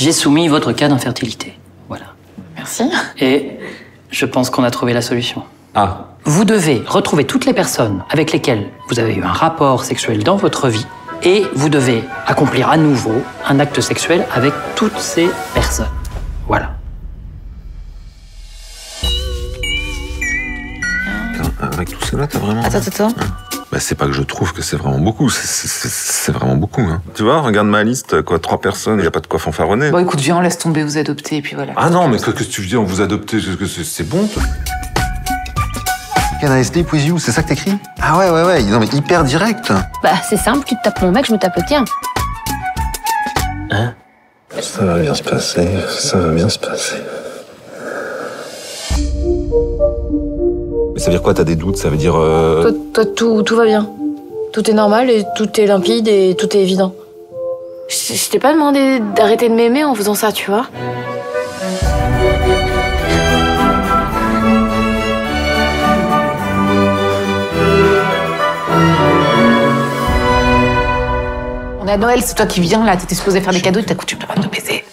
J'ai soumis votre cas d'infertilité. Voilà. Merci. Et je pense qu'on a trouvé la solution. Ah, Vous devez retrouver toutes les personnes avec lesquelles vous avez eu un rapport sexuel dans votre vie et vous devez accomplir à nouveau un acte sexuel avec toutes ces personnes. Voilà. Avec tout cela, t'as vraiment. Attends, attends, attends. Bah, c'est pas que je trouve que c'est vraiment beaucoup, c'est- vraiment beaucoup. Hein. Tu vois, regarde ma liste, quoi, trois personnes, il y a pas de quoi fanfaronner. Bon, écoute, viens, on laisse tomber, vous adoptez, et puis voilà. Ah non, mais que, que tu veux dire, on vous que c'est bon. toi. Can I sleep with you C'est ça que t'écris? Ah ouais, ouais, ouais. Non, mais hyper direct. Bah, c'est simple, tu te tapes mon mec, je me tape le tien. Ça va bien se passer, ça va bien se passer. Mais ça veut dire quoi, t'as des doutes? Ça veut dire. euh, Toi, toi, tout, tout va bien. Tout est normal et tout est limpide et tout est évident. Je, je t'ai pas demandé d'arrêter de m'aimer en faisant ça, tu vois. On est à Noël, c'est toi qui viens là, t'étais supposé faire des cadeaux, t'as coutume de pas de baiser.